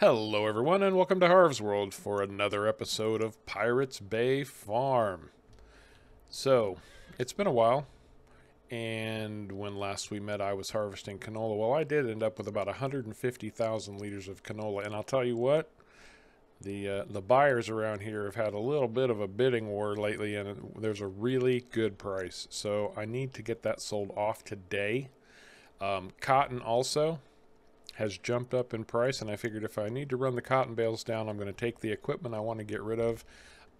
Hello, everyone, and welcome to Harv's World for another episode of Pirates Bay Farm. So, it's been a while, and when last we met, I was harvesting canola. Well, I did end up with about 150,000 liters of canola, and I'll tell you what, the uh, the buyers around here have had a little bit of a bidding war lately, and there's a really good price. So I need to get that sold off today. Um, cotton also has jumped up in price, and I figured if I need to run the cotton bales down, I'm going to take the equipment I want to get rid of.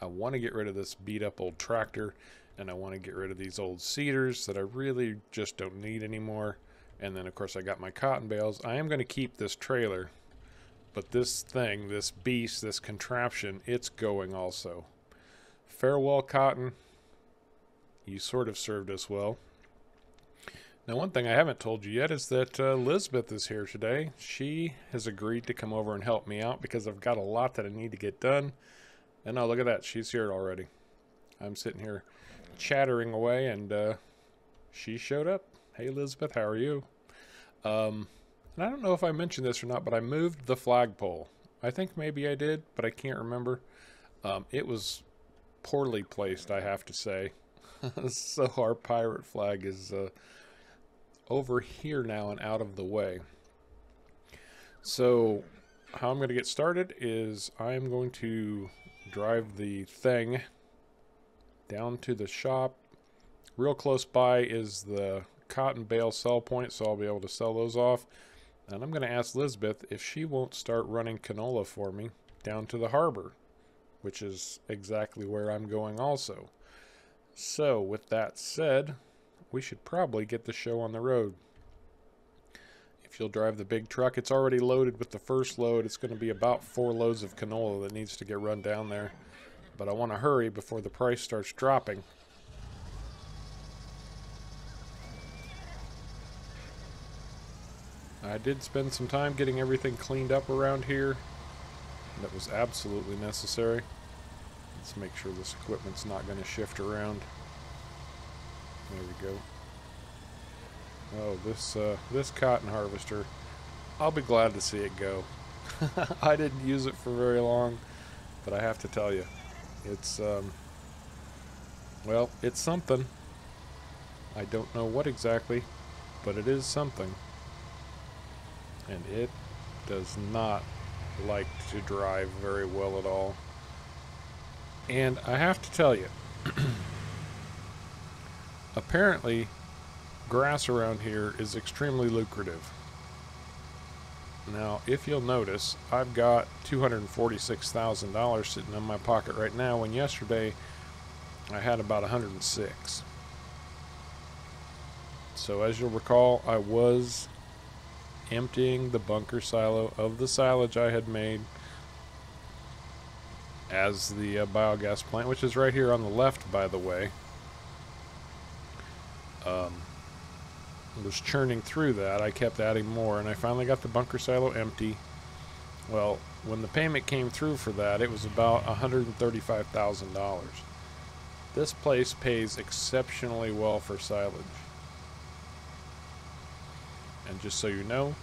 I want to get rid of this beat up old tractor, and I want to get rid of these old seeders that I really just don't need anymore. And then, of course, I got my cotton bales. I am going to keep this trailer, but this thing, this beast, this contraption, it's going also. Farewell, cotton. You sort of served us well. Now, one thing I haven't told you yet is that uh, is here today. She has agreed to come over and help me out because I've got a lot that I need to get done. And oh, look at that. She's here already. I'm sitting here chattering away, and uh, she showed up. Hey, Lisbeth, how are you? Um, and I don't know if I mentioned this or not, but I moved the flagpole. I think maybe I did, but I can't remember. Um, it was poorly placed, I have to say. so our pirate flag is... Uh, over here now and out of the way. So how I'm going to get started is I'm going to drive the thing down to the shop. Real close by is the cotton bale sell point, so I'll be able to sell those off. And I'm going to ask Lisbeth if she won't start running canola for me down to the harbor, which is exactly where I'm going also. So with that said, we should probably get the show on the road. If you'll drive the big truck, it's already loaded with the first load. It's going to be about four loads of canola that needs to get run down there. But I want to hurry before the price starts dropping. I did spend some time getting everything cleaned up around here. That was absolutely necessary. Let's make sure this equipment's not going to shift around. There we go. Oh, this uh, this cotton harvester. I'll be glad to see it go. I didn't use it for very long, but I have to tell you, it's um, well, it's something. I don't know what exactly, but it is something. And it does not like to drive very well at all. And I have to tell you, Apparently, grass around here is extremely lucrative. Now, if you'll notice, I've got $246,000 sitting in my pocket right now, when yesterday I had about 106. So as you'll recall, I was emptying the bunker silo of the silage I had made as the uh, biogas plant, which is right here on the left, by the way um, was churning through that, I kept adding more, and I finally got the bunker silo empty. Well, when the payment came through for that, it was about $135,000. This place pays exceptionally well for silage. And just so you know,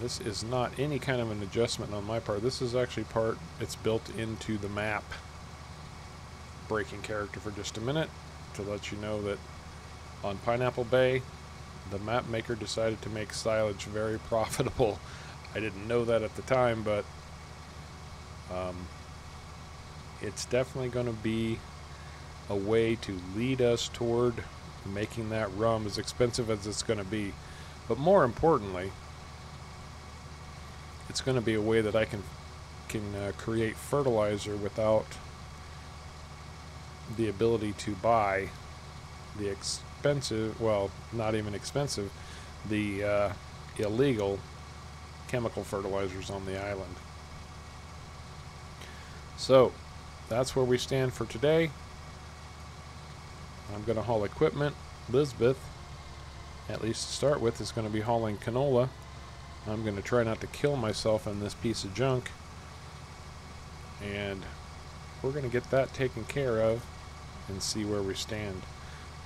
this is not any kind of an adjustment on my part. This is actually part, it's built into the map. Breaking character for just a minute to let you know that on Pineapple Bay, the map maker decided to make silage very profitable. I didn't know that at the time, but um, it's definitely going to be a way to lead us toward making that rum as expensive as it's going to be. But more importantly, it's going to be a way that I can can uh, create fertilizer without the ability to buy the expensive, well, not even expensive, the uh, illegal chemical fertilizers on the island. So, that's where we stand for today. I'm going to haul equipment. Lisbeth, at least to start with, is going to be hauling canola. I'm going to try not to kill myself in this piece of junk. And we're going to get that taken care of and see where we stand.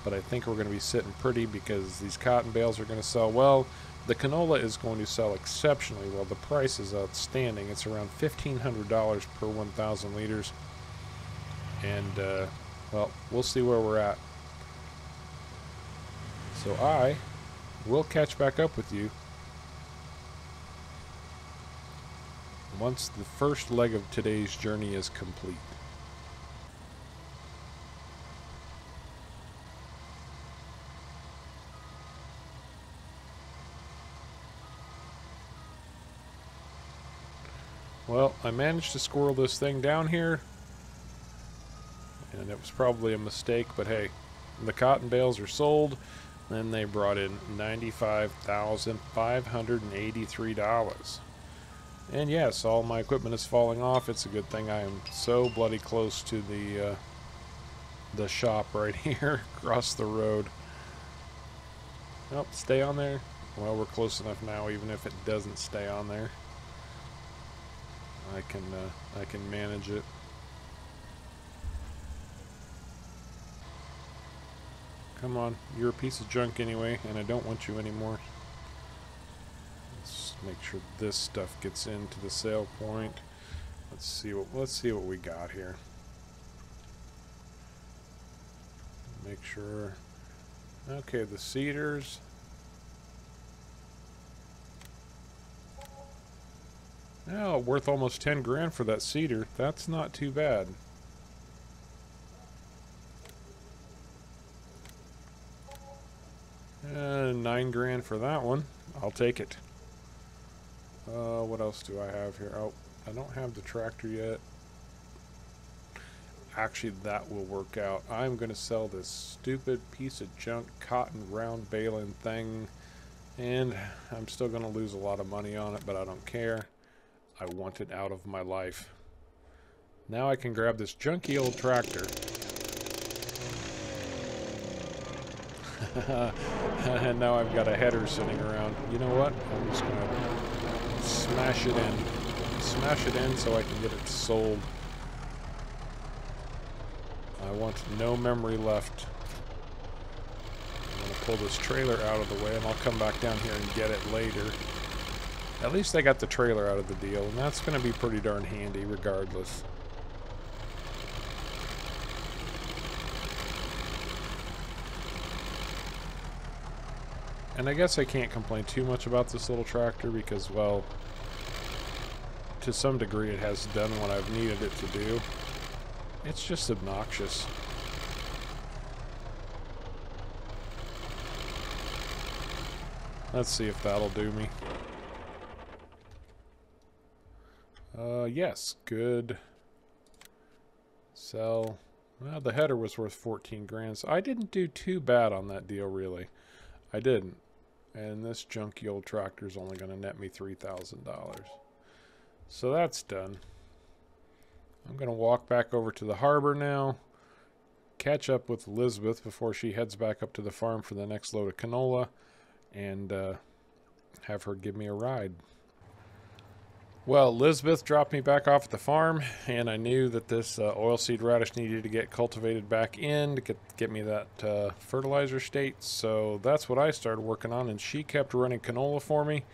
But I think we're going to be sitting pretty because these cotton bales are going to sell well. The canola is going to sell exceptionally well. The price is outstanding. It's around $1,500 per 1,000 liters. And, uh, well, we'll see where we're at. So I will catch back up with you once the first leg of today's journey is complete. Well, I managed to squirrel this thing down here. And it was probably a mistake, but hey, the cotton bales are sold. Then they brought in $95,583. And yes, all my equipment is falling off. It's a good thing I am so bloody close to the uh, the shop right here across the road. Nope, stay on there. Well, we're close enough now, even if it doesn't stay on there. I can uh, I can manage it. Come on, you're a piece of junk anyway, and I don't want you anymore. Let's make sure this stuff gets into the sale point. Let's see what let's see what we got here. Make sure. Okay, the seeders. Oh, worth almost 10 grand for that seeder. That's not too bad. Uh, nine grand for that one. I'll take it. Uh, what else do I have here? Oh, I don't have the tractor yet. Actually, that will work out. I'm going to sell this stupid piece of junk cotton round baling thing. And I'm still going to lose a lot of money on it, but I don't care. I want it out of my life. Now I can grab this junky old tractor. and now I've got a header sitting around. You know what? I'm just going to smash it in. Smash it in so I can get it sold. I want no memory left. I'm going to pull this trailer out of the way and I'll come back down here and get it later. At least I got the trailer out of the deal, and that's going to be pretty darn handy regardless. And I guess I can't complain too much about this little tractor because, well, to some degree it has done what I've needed it to do. It's just obnoxious. Let's see if that'll do me. Uh, yes, good. Sell. Well, the header was worth 14 grand, so I didn't do too bad on that deal, really. I didn't. And this junky old tractor is only going to net me $3,000. So that's done. I'm going to walk back over to the harbor now, catch up with Lisbeth before she heads back up to the farm for the next load of canola, and uh, have her give me a ride. Well, Lisbeth dropped me back off at the farm, and I knew that this uh, oilseed radish needed to get cultivated back in to get, get me that uh, fertilizer state. So that's what I started working on, and she kept running canola for me.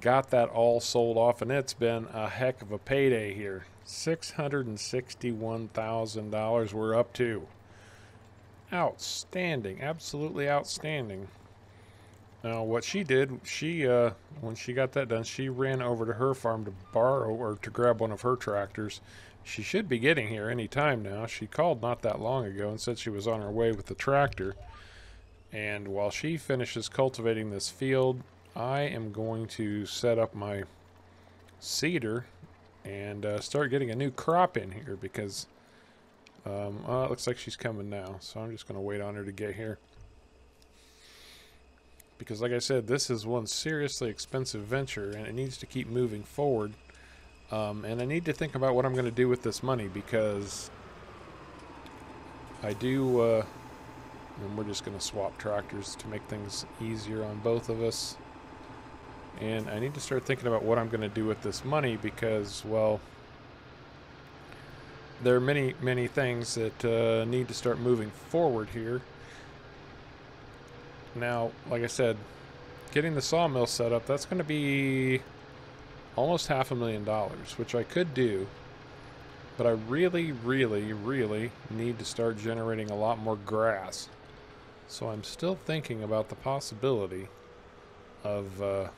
Got that all sold off, and it's been a heck of a payday here. $661,000 we're up to. Outstanding, absolutely outstanding. Now, what she did, she uh, when she got that done, she ran over to her farm to borrow or to grab one of her tractors. She should be getting here any time now. She called not that long ago and said she was on her way with the tractor. And while she finishes cultivating this field, I am going to set up my seeder and uh, start getting a new crop in here because um, uh, it looks like she's coming now. So I'm just going to wait on her to get here because like I said, this is one seriously expensive venture and it needs to keep moving forward. Um, and I need to think about what I'm going to do with this money because I do, uh, and we're just going to swap tractors to make things easier on both of us. And I need to start thinking about what I'm going to do with this money because, well, there are many, many things that uh, need to start moving forward here. Now, like I said, getting the sawmill set up, that's going to be almost half a million dollars, which I could do. But I really, really, really need to start generating a lot more grass. So I'm still thinking about the possibility of uh,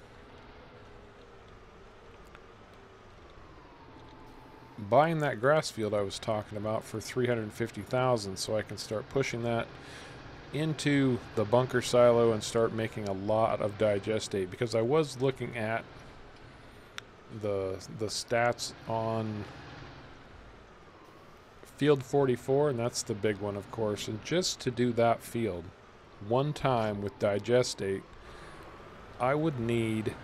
buying that grass field I was talking about for 350,000 so I can start pushing that into the bunker silo and start making a lot of digestate because I was looking at the the stats on field 44 and that's the big one of course and just to do that field one time with digestate I would need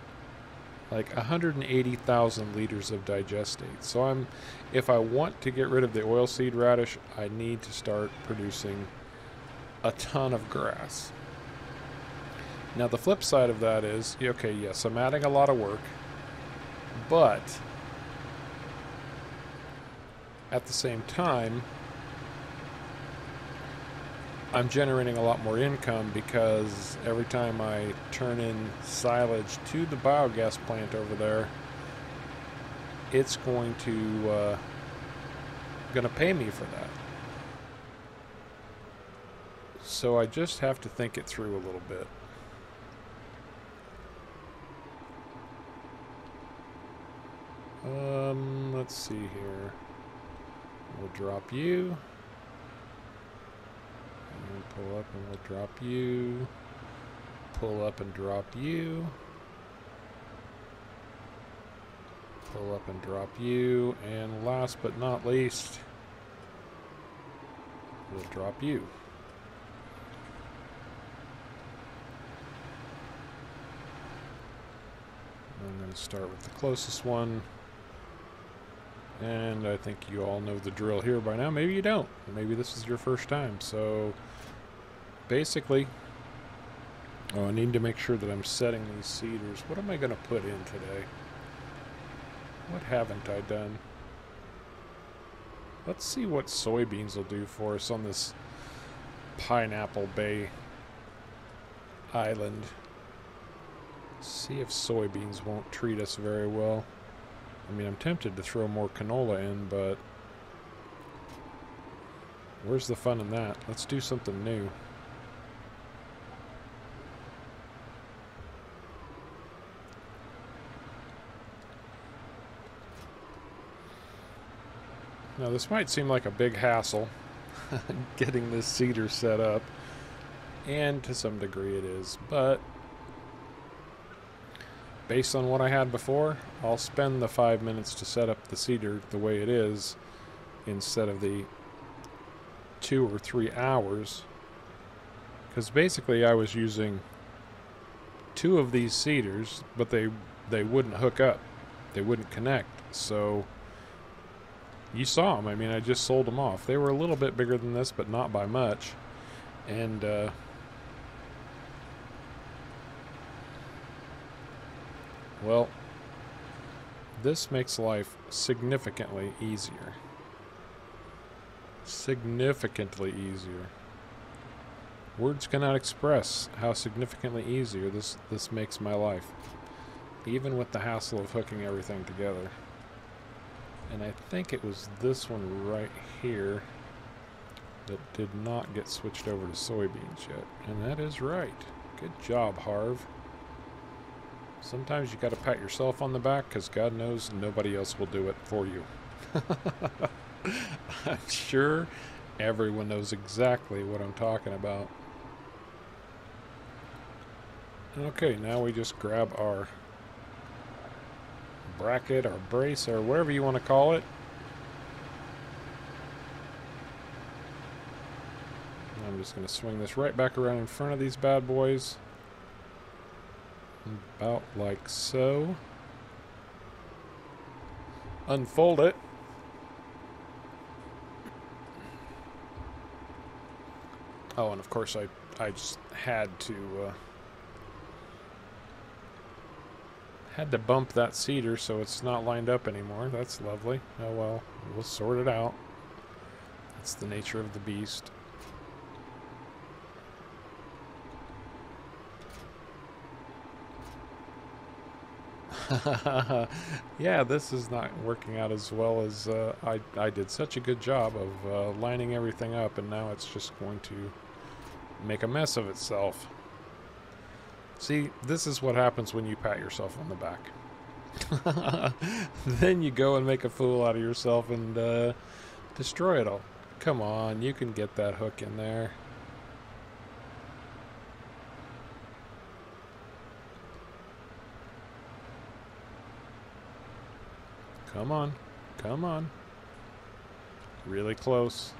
like 180,000 liters of digestate. So I'm if I want to get rid of the oilseed radish I need to start producing a ton of grass now the flip side of that is okay yes I'm adding a lot of work but at the same time, I'm generating a lot more income because every time I turn in silage to the biogas plant over there, it's going to uh, going to pay me for that. So I just have to think it through a little bit. Um, let's see here. We'll drop you. And pull up and we'll drop you. Pull up and drop you. Pull up and drop you. And last but not least, we'll drop you. I'm going to start with the closest one. And I think you all know the drill here by now. Maybe you don't. Maybe this is your first time. So basically, oh, I need to make sure that I'm setting these seeders. What am I going to put in today? What haven't I done? Let's see what soybeans will do for us on this Pineapple Bay island. See if soybeans won't treat us very well. I mean, I'm tempted to throw more canola in, but where's the fun in that? Let's do something new. Now, this might seem like a big hassle, getting this seeder set up, and to some degree it is, but based on what I had before, I'll spend the five minutes to set up the seeder the way it is instead of the two or three hours. Because basically I was using two of these seeders, but they they wouldn't hook up. They wouldn't connect. So you saw them. I mean, I just sold them off. They were a little bit bigger than this, but not by much. And uh, Well, this makes life significantly easier. Significantly easier. Words cannot express how significantly easier this, this makes my life. Even with the hassle of hooking everything together. And I think it was this one right here that did not get switched over to soybeans yet. And that is right. Good job, Harv. Sometimes you got to pat yourself on the back because God knows nobody else will do it for you. I'm sure everyone knows exactly what I'm talking about. Okay, now we just grab our bracket or brace or whatever you want to call it. I'm just going to swing this right back around in front of these bad boys. About like so. Unfold it. Oh, and of course I, I just had to, uh, had to bump that seeder so it's not lined up anymore. That's lovely. Oh well, we'll sort it out. That's the nature of the beast. yeah, this is not working out as well as uh, I, I did such a good job of uh, lining everything up, and now it's just going to make a mess of itself. See, this is what happens when you pat yourself on the back. then you go and make a fool out of yourself and uh, destroy it all. Come on, you can get that hook in there. Come on. Come on. Really close.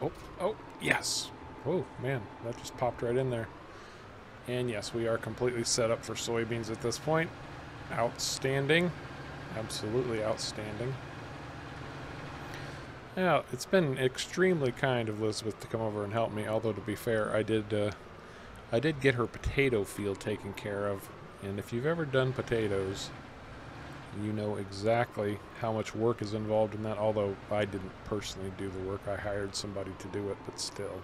oh, oh, yes. Oh, man, that just popped right in there. And yes, we are completely set up for soybeans at this point. Outstanding. Absolutely outstanding. Yeah, it's been extremely kind of Lisbeth to come over and help me. Although to be fair, I did, uh, I did get her potato field taken care of. And if you've ever done potatoes, you know exactly how much work is involved in that. Although I didn't personally do the work, I hired somebody to do it, but still.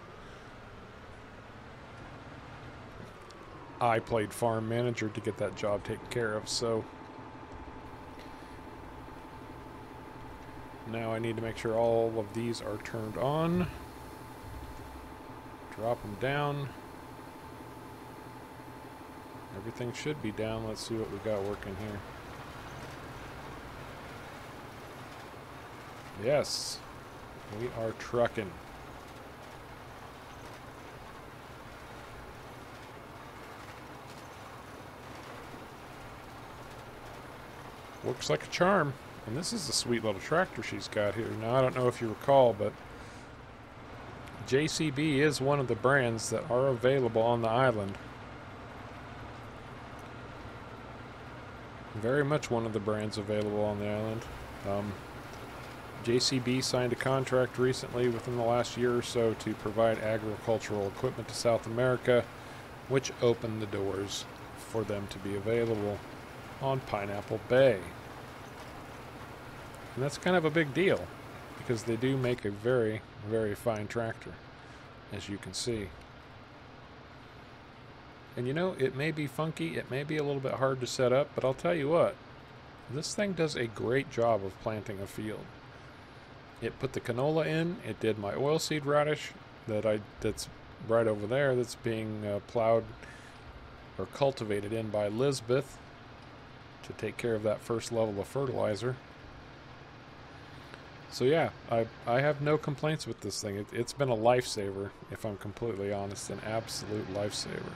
I played farm manager to get that job taken care of, so now I need to make sure all of these are turned on. Drop them down. Everything should be down. Let's see what we got working here. Yes, we are trucking. Works like a charm. And this is a sweet little tractor she's got here. Now, I don't know if you recall, but JCB is one of the brands that are available on the island. Very much one of the brands available on the island. Um, JCB signed a contract recently within the last year or so to provide agricultural equipment to South America, which opened the doors for them to be available on Pineapple Bay. And that's kind of a big deal because they do make a very, very fine tractor, as you can see. And you know, it may be funky, it may be a little bit hard to set up, but I'll tell you what, this thing does a great job of planting a field. It put the canola in. It did my oilseed radish that I that's right over there that's being uh, plowed or cultivated in by Lisbeth to take care of that first level of fertilizer. So yeah, I I have no complaints with this thing. It, it's been a lifesaver, if I'm completely honest, an absolute lifesaver.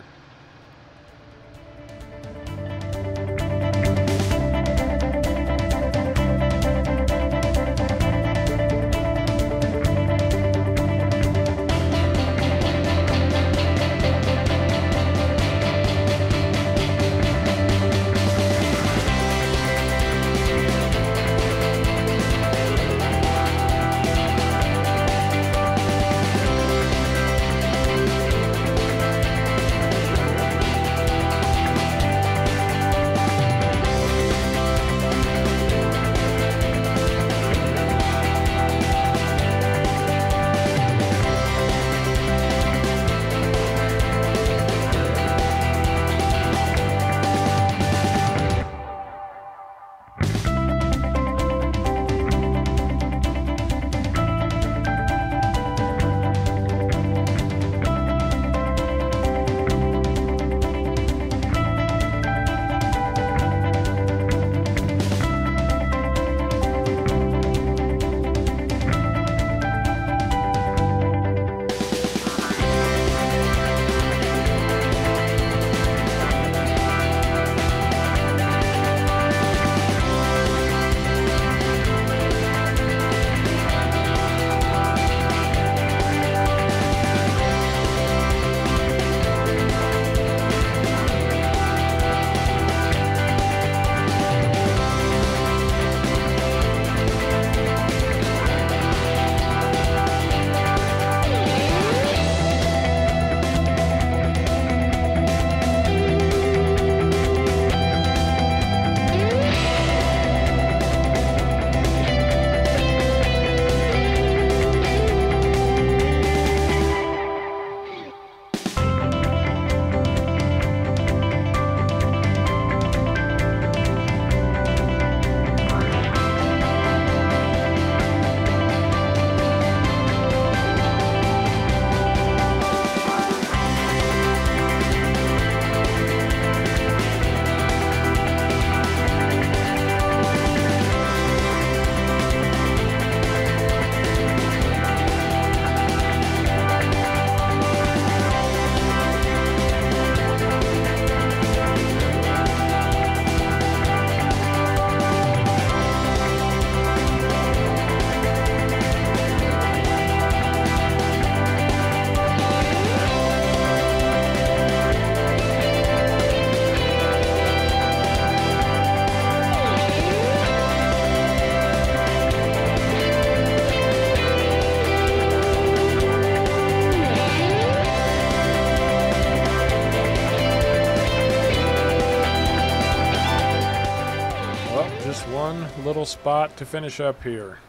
Spot to finish up here.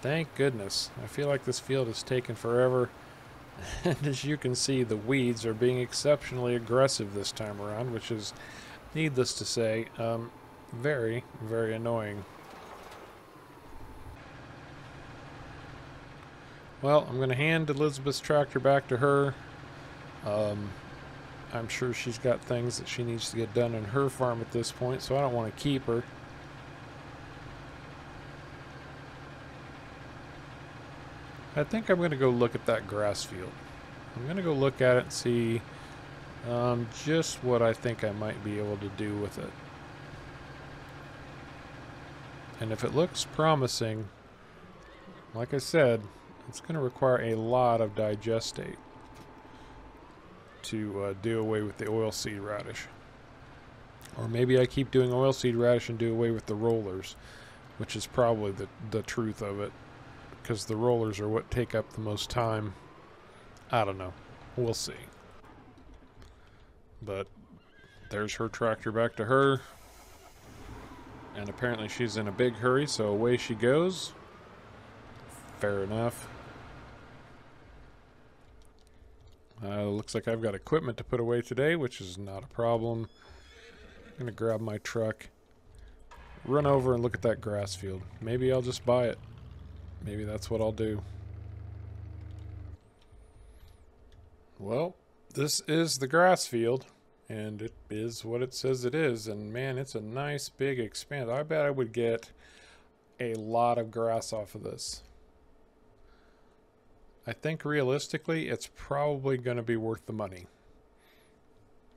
Thank goodness. I feel like this field has taken forever. And as you can see, the weeds are being exceptionally aggressive this time around, which is, needless to say, um, very, very annoying. Well, I'm going to hand Lisbeth's tractor back to her. Um, I'm sure she's got things that she needs to get done in her farm at this point, so I don't want to keep her. I think I'm going to go look at that grass field. I'm going to go look at it and see um, just what I think I might be able to do with it. And if it looks promising, like I said, it's going to require a lot of digestate to uh, do away with the oilseed radish. Or maybe I keep doing oilseed radish and do away with the rollers, which is probably the, the truth of it because the rollers are what take up the most time. I don't know. We'll see. But there's her tractor back to her. And apparently she's in a big hurry, so away she goes. Fair enough. Uh, looks like I've got equipment to put away today, which is not a problem. I'm going to grab my truck, run over and look at that grass field. Maybe I'll just buy it. Maybe that's what I'll do. Well, this is the grass field, and it is what it says it is. And man, it's a nice big expanse. I bet I would get a lot of grass off of this. I think realistically, it's probably going to be worth the money.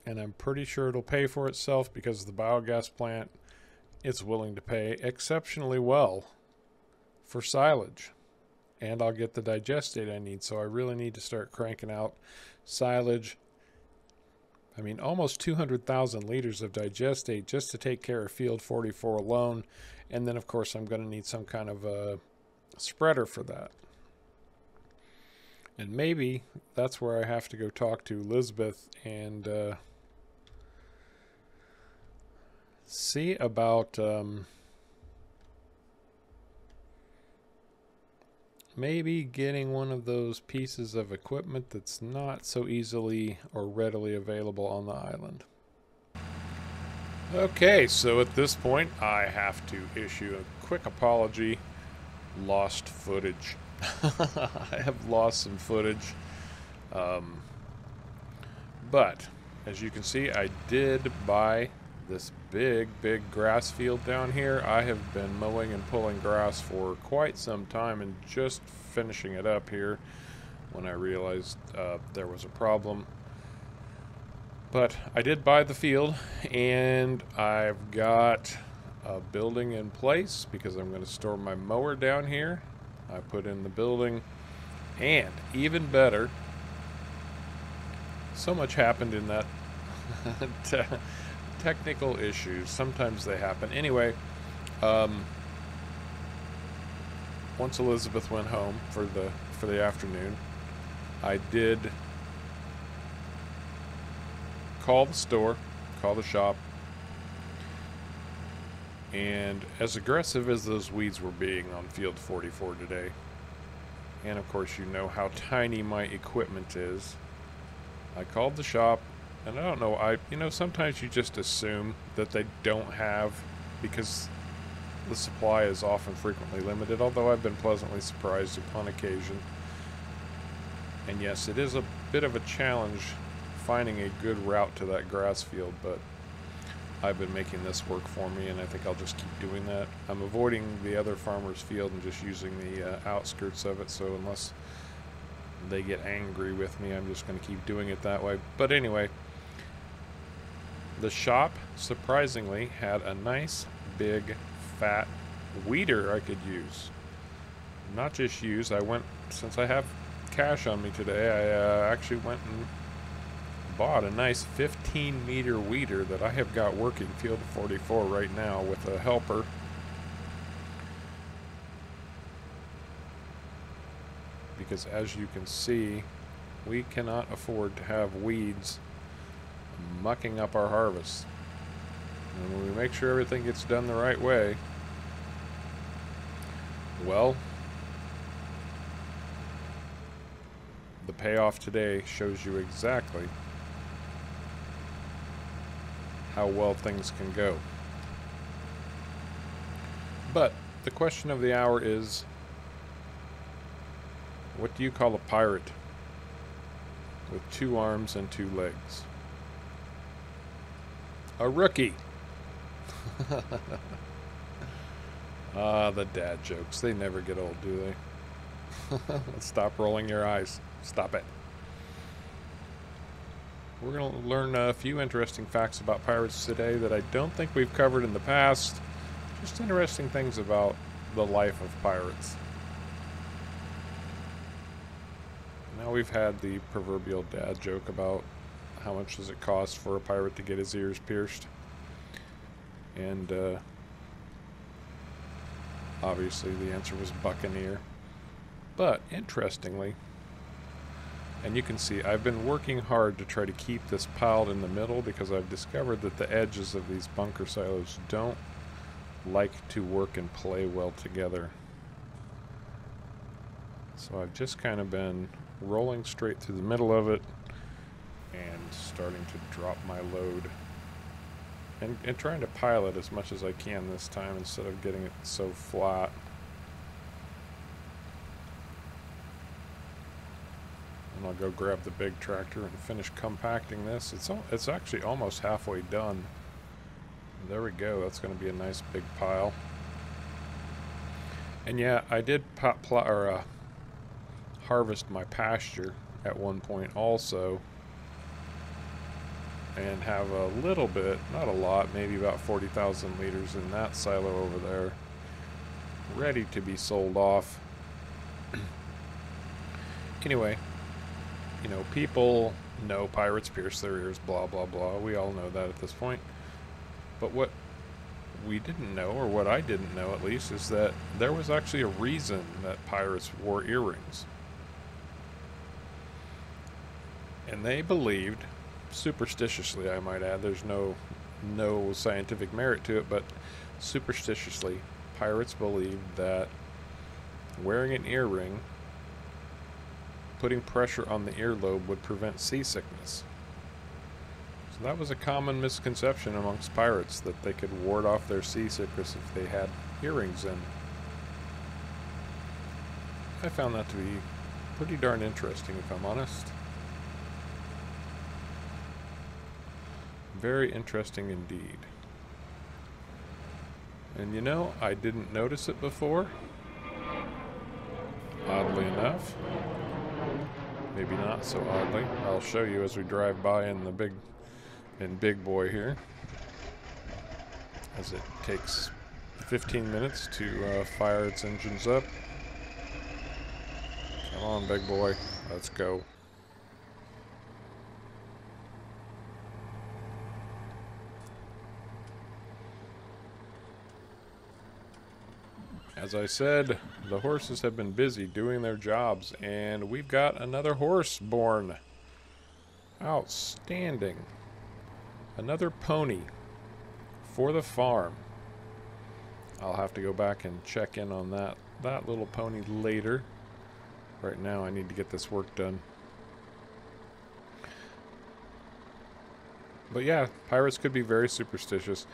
And I'm pretty sure it'll pay for itself because the biogas plant is willing to pay exceptionally well for silage. And I'll get the digestate I need. So I really need to start cranking out silage. I mean, almost 200,000 liters of digestate just to take care of field 44 alone. And then, of course, I'm going to need some kind of a spreader for that. And maybe that's where I have to go talk to Lisbeth and uh, see about um, maybe getting one of those pieces of equipment that's not so easily or readily available on the island. Okay, so at this point I have to issue a quick apology. Lost footage. I have lost some footage. Um, but, as you can see, I did buy this big, big grass field down here. I have been mowing and pulling grass for quite some time and just finishing it up here when I realized uh, there was a problem. But I did buy the field and I've got a building in place because I'm going to store my mower down here I put in the building. And even better, so much happened in that technical issues. Sometimes they happen. Anyway, um, once Lisbeth went home for the for the afternoon, I did call the store, call the shop, and as aggressive as those weeds were being on field 44 today, and of course you know how tiny my equipment is, I called the shop, and I don't know, I you know sometimes you just assume that they don't have because the supply is often frequently limited, although I've been pleasantly surprised upon occasion. And yes, it is a bit of a challenge finding a good route to that grass field, but I've been making this work for me, and I think I'll just keep doing that. I'm avoiding the other farmer's field and just using the uh, outskirts of it, so unless they get angry with me, I'm just going to keep doing it that way. But anyway, the shop, surprisingly, had a nice, big, fat weeder I could use. Not just use, I went, since I have cash on me today, I uh, actually went and bought a nice 15 meter weeder that I have got working field 44 right now with a helper. Because as you can see, we cannot afford to have weeds mucking up our harvest. And when we make sure everything gets done the right way, well, the payoff today shows you exactly how well things can go. But the question of the hour is what do you call a pirate with two arms and two legs? A rookie. ah, the dad jokes. They never get old, do they? Stop rolling your eyes. Stop it. We're going to learn a few interesting facts about pirates today that I don't think we've covered in the past. Just interesting things about the life of pirates. Now we've had the proverbial dad joke about how much does it cost for a pirate to get his ears pierced. And uh, obviously the answer was buccaneer. But interestingly, and you can see I've been working hard to try to keep this piled in the middle because I've discovered that the edges of these bunker silos don't like to work and play well together. So I've just kind of been rolling straight through the middle of it and starting to drop my load and, and trying to pile it as much as I can this time instead of getting it so flat. And I'll go grab the big tractor and finish compacting this. It's all, it's actually almost halfway done. There we go. That's going to be a nice big pile. And yeah, I did pop or uh, harvest my pasture at one point also and have a little bit, not a lot, maybe about 40,000 liters in that silo over there ready to be sold off. anyway, you know, people know pirates pierce their ears, blah, blah, blah. We all know that at this point. But what we didn't know, or what I didn't know at least, is that there was actually a reason that pirates wore earrings. and they believed, superstitiously I might add, there's no no scientific merit to it, but superstitiously, pirates believed that wearing an earring, putting pressure on the earlobe would prevent seasickness. So that was a common misconception amongst pirates that they could ward off their seasickness if they had earrings in. I found that to be pretty darn interesting, if I'm honest. Very interesting indeed. And you know, I didn't notice it before. Oddly enough. Maybe not so oddly. I'll show you as we drive by in the big in Big Boy here. As it takes 15 minutes to uh, fire its engines up. Come on, Big Boy. Let's go. As I said, the horses have been busy doing their jobs, and we've got another horse born. Outstanding. Another pony for the farm. I'll have to go back and check in on that, that little pony later. Right now I need to get this work done. But yeah, pirates could be very superstitious.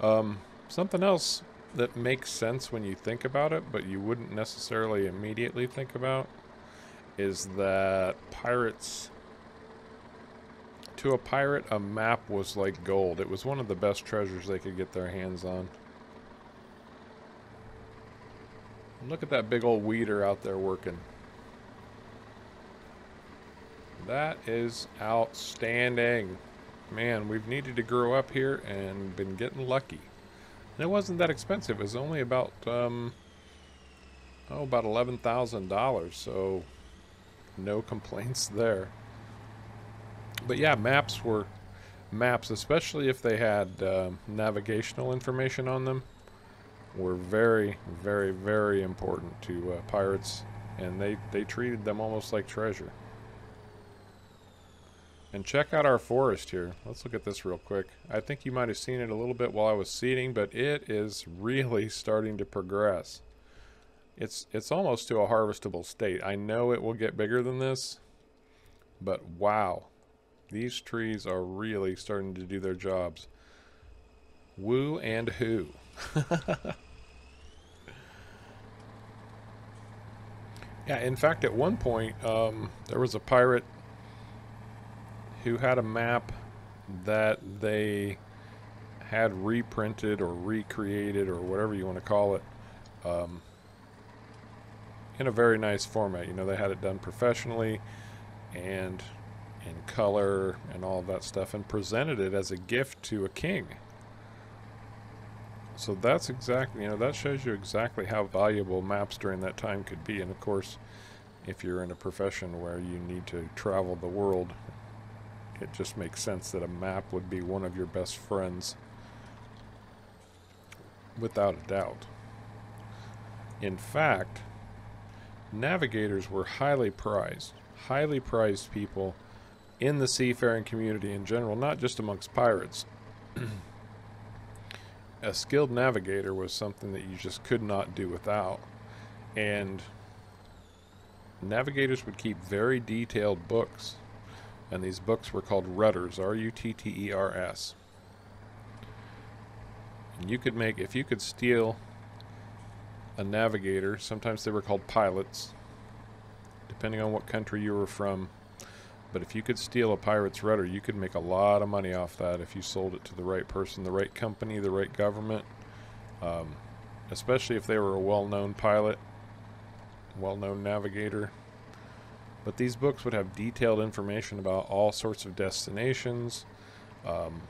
Um, something else that makes sense when you think about it, but you wouldn't necessarily immediately think about is that pirates to a pirate a map was like gold. It was one of the best treasures they could get their hands on. Look at that big old weeder out there working. That is outstanding. Man, we've needed to grow up here and been getting lucky. And it wasn't that expensive. It was only about, um, oh, about $11,000. So no complaints there. But yeah, maps were, maps, especially if they had uh, navigational information on them, were very, very, very important to uh, pirates. And they, they treated them almost like treasure. And check out our forest here. Let's look at this real quick. I think you might have seen it a little bit while I was seeding, but it is really starting to progress. It's it's almost to a harvestable state. I know it will get bigger than this, but wow. These trees are really starting to do their jobs. Woo and who. yeah, in fact, at one point, um, there was a pirate who had a map that they had reprinted or recreated or whatever you want to call it um, in a very nice format. You know, they had it done professionally and in color and all that stuff and presented it as a gift to a king. So that's exactly, you know, that shows you exactly how valuable maps during that time could be. And of course, if you're in a profession where you need to travel the world, it just makes sense that a map would be one of your best friends. Without a doubt. In fact, navigators were highly prized, highly prized people in the seafaring community in general, not just amongst pirates. a skilled navigator was something that you just could not do without. And navigators would keep very detailed books. And these books were called rutters, R U T T E R S. And you could make, if you could steal a navigator, sometimes they were called pilots, depending on what country you were from. But if you could steal a pirate's rutter, you could make a lot of money off that if you sold it to the right person, the right company, the right government. Um, especially if they were a well-known pilot, well-known navigator. But these books would have detailed information about all sorts of destinations, um,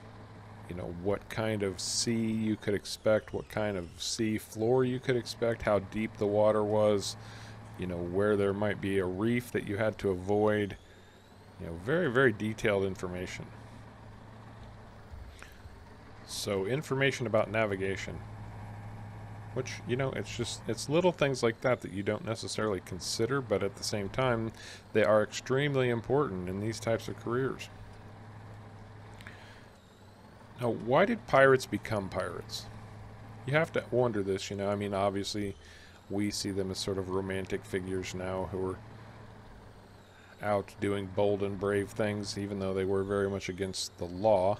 you know, what kind of sea you could expect, what kind of sea floor you could expect, how deep the water was, you know, where there might be a reef that you had to avoid, you know, very, very detailed information. So information about navigation, which, you know, it's just, it's little things like that that you don't necessarily consider, but at the same time, they are extremely important in these types of careers. Now, why did pirates become pirates? You have to wonder this, you know, I mean, obviously, we see them as sort of romantic figures now who are out doing bold and brave things, even though they were very much against the law.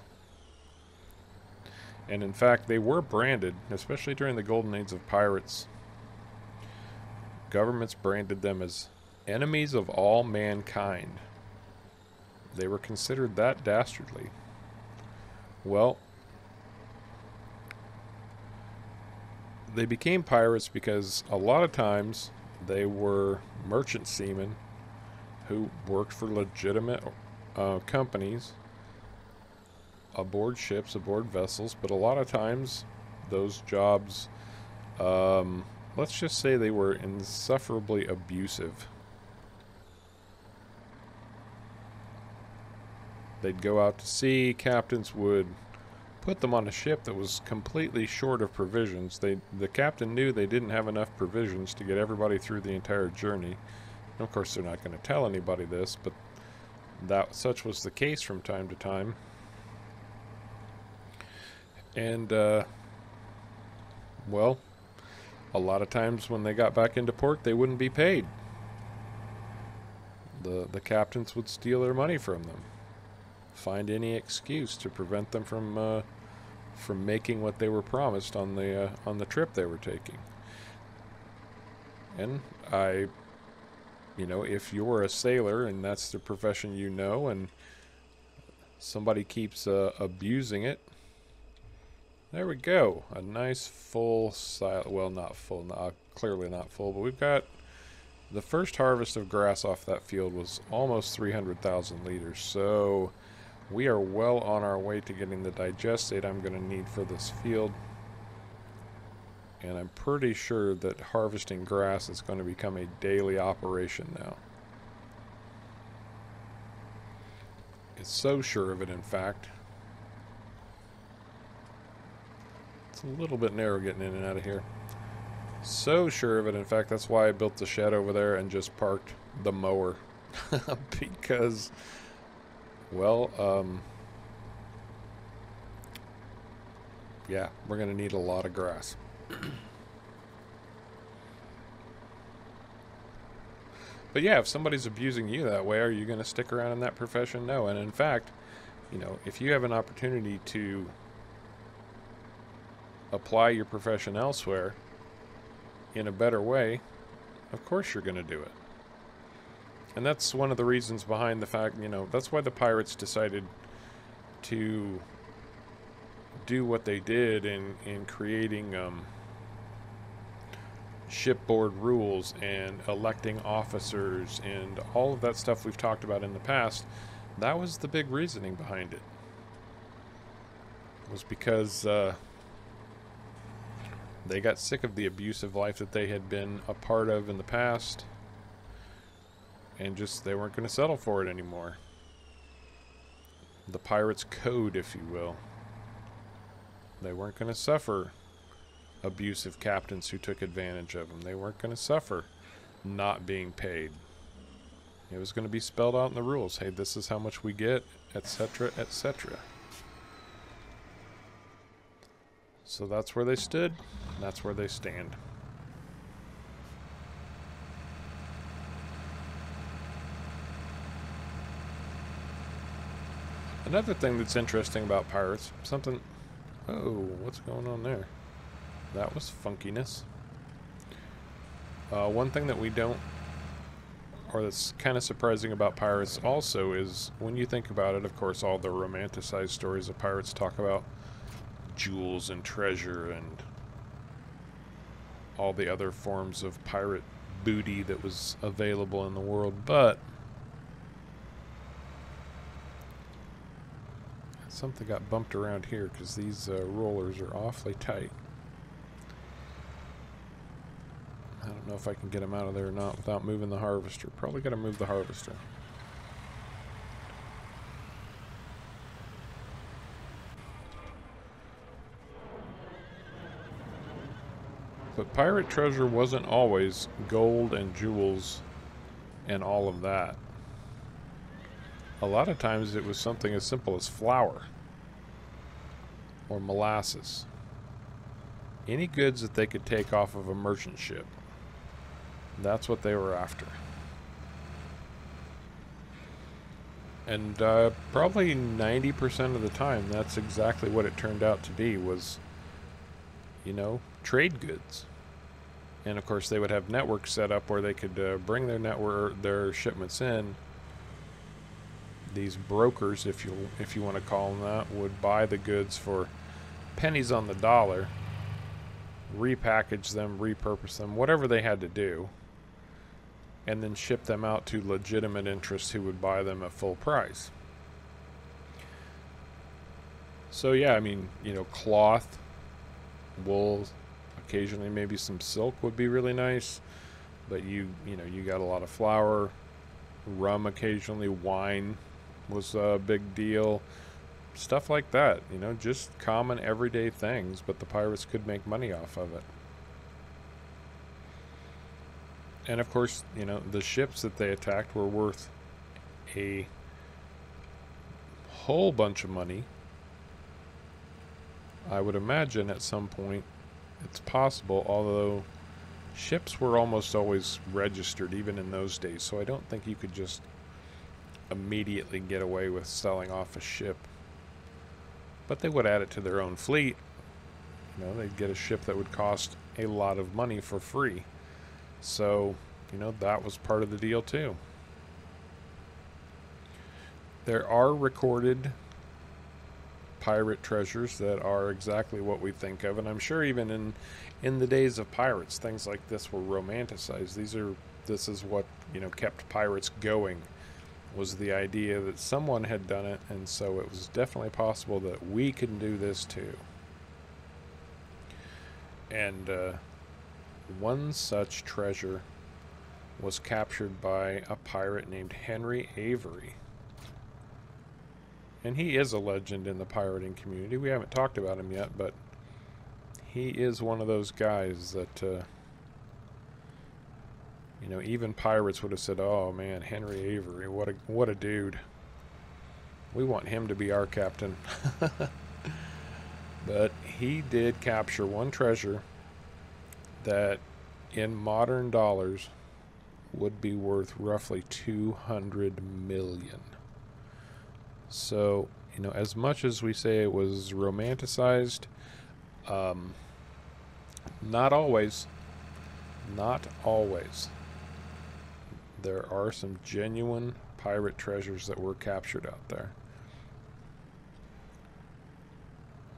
And in fact, they were branded, especially during the golden age of pirates. Governments branded them as enemies of all mankind. They were considered that dastardly. Well, they became pirates because a lot of times they were merchant seamen who worked for legitimate uh, companies aboard ships, aboard vessels, but a lot of times those jobs, um, let's just say they were insufferably abusive. They'd go out to sea, captains would put them on a ship that was completely short of provisions. They, the captain knew they didn't have enough provisions to get everybody through the entire journey. And of course, they're not going to tell anybody this, but that such was the case from time to time. And, uh, well, a lot of times when they got back into port, they wouldn't be paid. The, the captains would steal their money from them. Find any excuse to prevent them from uh, from making what they were promised on the uh, on the trip they were taking. And I, you know, if you're a sailor and that's the profession you know, and somebody keeps uh, abusing it, there we go. A nice full size. Well, not full, not, uh, clearly not full, but we've got the first harvest of grass off that field was almost 300,000 liters. So we are well on our way to getting the digestate I'm going to need for this field. And I'm pretty sure that harvesting grass is going to become a daily operation now. It's so sure of it, in fact. It's a little bit narrow getting in and out of here. So sure of it, in fact, that's why I built the shed over there and just parked the mower. because Well, um, yeah, we're going to need a lot of grass. but yeah, if somebody's abusing you that way, are you going to stick around in that profession? No. And in fact, you know, if you have an opportunity to apply your profession elsewhere in a better way, of course you're going to do it. And that's one of the reasons behind the fact, you know, that's why the pirates decided to do what they did in, in creating um, shipboard rules and electing officers and all of that stuff we've talked about in the past. That was the big reasoning behind it. Was because uh, they got sick of the abusive life that they had been a part of in the past and just they weren't going to settle for it anymore. The pirates' code, if you will. They weren't going to suffer abusive captains who took advantage of them. They weren't going to suffer not being paid. It was going to be spelled out in the rules. Hey, this is how much we get, etc., etc. So that's where they stood. That's where they stand. Another thing that's interesting about pirates, something... Oh, what's going on there? That was funkiness. Uh, one thing that we don't, or that's kind of surprising about pirates also is, when you think about it, of course, all the romanticized stories of pirates talk about jewels and treasure and all the other forms of pirate booty that was available in the world, but Something got bumped around here because these uh, rollers are awfully tight. I don't know if I can get them out of there or not without moving the harvester. Probably got to move the harvester. But pirate treasure wasn't always gold and jewels and all of that. A lot of times it was something as simple as flour or molasses. Any goods that they could take off of a merchant ship. That's what they were after. And uh, probably 90% of the time, that's exactly what it turned out to be was, you know, trade goods. And of course, they would have networks set up where they could uh, bring their network, their shipments in, these brokers, if you if you want to call them that, would buy the goods for pennies on the dollar, repackage them, repurpose them, whatever they had to do, and then ship them out to legitimate interests who would buy them at full price. So yeah, I mean, you know, cloth, wool, occasionally maybe some silk would be really nice, but you, you know, you got a lot of flour, rum occasionally, wine, was a big deal. Stuff like that, you know, just common everyday things, but the pirates could make money off of it. And of course, you know, the ships that they attacked were worth a whole bunch of money. I would imagine at some point it's possible, although ships were almost always registered even in those days, so I don't think you could just immediately get away with selling off a ship. But they would add it to their own fleet. You know, they'd get a ship that would cost a lot of money for free. So, you know, that was part of the deal too. There are recorded pirate treasures that are exactly what we think of, and I'm sure even in in the days of pirates, things like this were romanticized. These are this is what you know kept pirates going was the idea that someone had done it, and so it was definitely possible that we can do this too. And uh, one such treasure was captured by a pirate named Henry Avery. And he is a legend in the pirating community. We haven't talked about him yet, but he is one of those guys that uh, you know, even pirates would have said, "Oh man, Henry Avery, what a what a dude." We want him to be our captain. but he did capture one treasure that in modern dollars would be worth roughly 200 million. So, you know, as much as we say it was romanticized, um, not always. Not always. There are some genuine pirate treasures that were captured out there.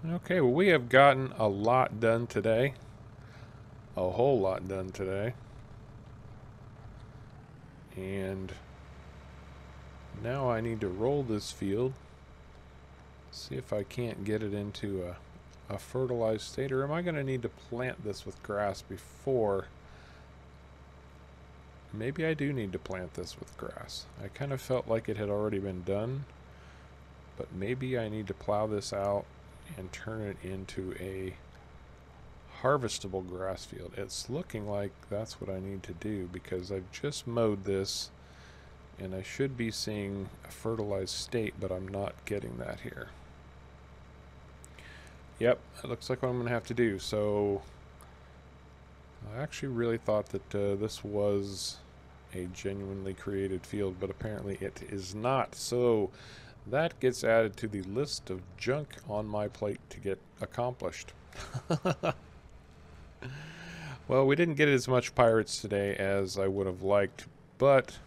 Okay, well, we have gotten a lot done today. A whole lot done today. And now I need to roll this field. See if I can't get it into a, a fertilized state. Or am I going to need to plant this with grass before... Maybe I do need to plant this with grass. I kind of felt like it had already been done. But maybe I need to plow this out and turn it into a harvestable grass field. It's looking like that's what I need to do because I've just mowed this and I should be seeing a fertilized state, but I'm not getting that here. Yep, it looks like what I'm going to have to do. So I actually really thought that uh, this was a genuinely created field, but apparently it is not. So that gets added to the list of junk on my plate to get accomplished. well, we didn't get as much pirates today as I would have liked, but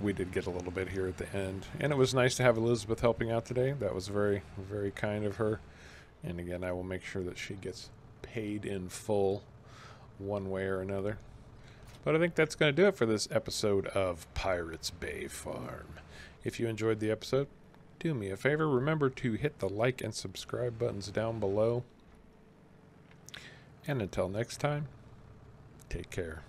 we did get a little bit here at the end. And it was nice to have Lisbeth helping out today. That was very, very kind of her. And again, I will make sure that she gets paid in full one way or another. But I think that's going to do it for this episode of Pirates Bay Farm. If you enjoyed the episode, do me a favor. Remember to hit the like and subscribe buttons down below. And until next time, take care.